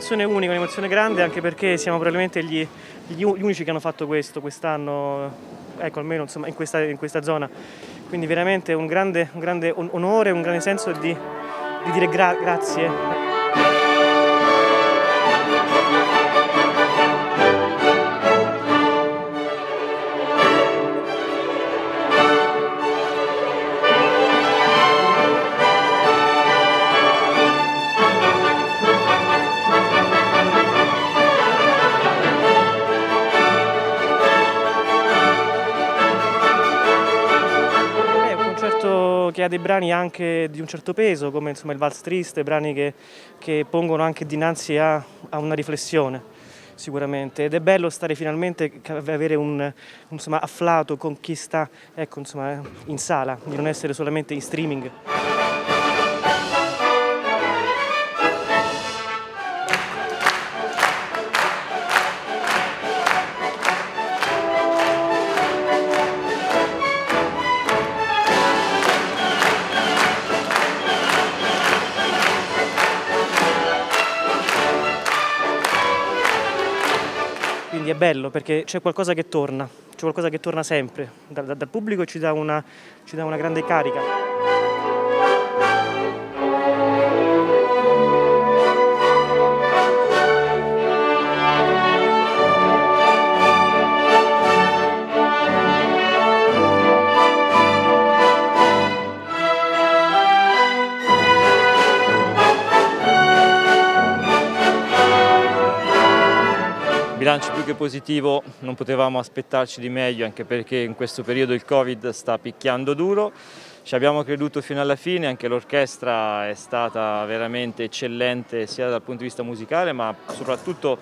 Un'emozione unica, un'emozione grande anche perché siamo probabilmente gli, gli unici che hanno fatto questo quest'anno, ecco almeno insomma, in, questa, in, questa, zona. Quindi veramente un grande, un grande onore, un grande senso di, di dire gra grazie. Ha dei brani anche di un certo peso, come insomma, il Vals Triste, brani che, che pongono anche dinanzi a, a, una riflessione sicuramente ed è bello stare finalmente, avere un insomma, afflato con chi sta ecco, insomma, in sala, di non essere solamente in streaming. Quindi è bello perché c'è qualcosa che torna, c'è qualcosa che torna sempre dal, dal pubblico e ci dà una, ci dà una grande carica. Bilancio più che positivo, non potevamo aspettarci di meglio anche perché in questo periodo il Covid sta picchiando duro. Ci abbiamo creduto fino alla fine, anche l'orchestra è stata veramente eccellente sia dal punto di vista musicale ma soprattutto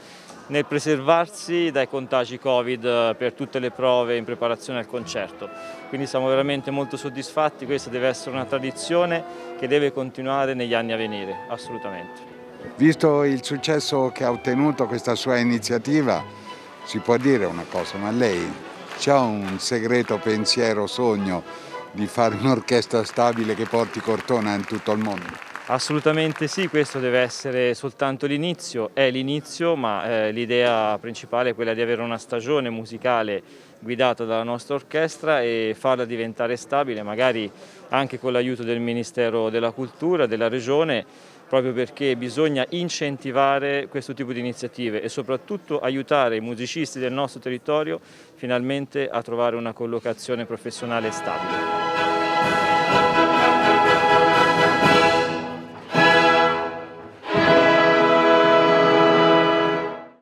nel preservarsi dai contagi Covid per tutte le prove in preparazione al concerto. Quindi siamo veramente molto soddisfatti, questa deve essere una tradizione che deve continuare negli anni a venire, assolutamente. Visto il successo che ha ottenuto questa sua iniziativa, si può dire una cosa, ma lei ha un segreto pensiero, sogno di fare un'orchestra stabile che porti Cortona in tutto il mondo? Assolutamente sì, questo deve essere soltanto l'inizio, è l'inizio, ma eh, l'idea principale è quella di avere una stagione musicale guidata dalla nostra orchestra e farla diventare stabile, magari anche con l'aiuto del Ministero della Cultura, della Regione, proprio perché bisogna incentivare questo tipo di iniziative e soprattutto aiutare i musicisti del nostro territorio finalmente a trovare una collocazione professionale stabile.